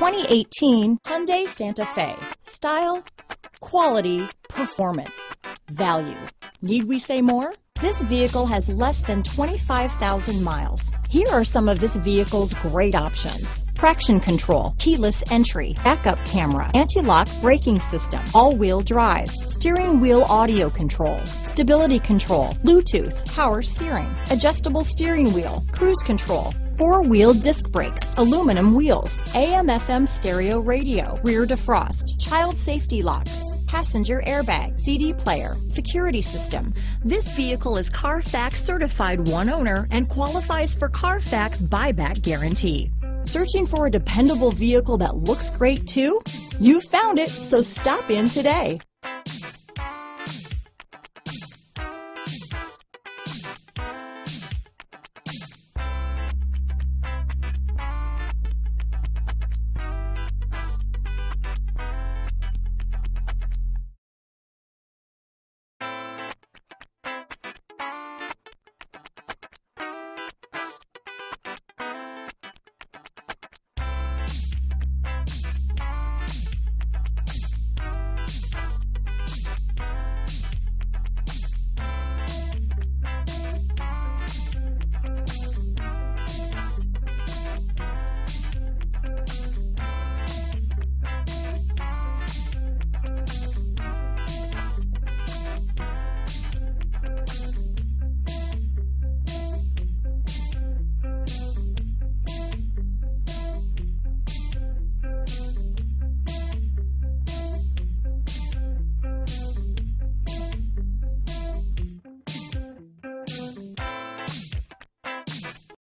2018 Hyundai Santa Fe. Style, quality, performance, value. Need we say more? This vehicle has less than 25,000 miles. Here are some of this vehicle's great options. Traction control, keyless entry, backup camera, anti-lock braking system, all-wheel drive, steering wheel audio controls, stability control, Bluetooth, power steering, adjustable steering wheel, cruise control, four-wheel disc brakes, aluminum wheels, AM FM stereo radio, rear defrost, child safety locks, passenger airbag, CD player, security system. This vehicle is Carfax certified one owner and qualifies for Carfax buyback guarantee. Searching for a dependable vehicle that looks great too? You found it, so stop in today.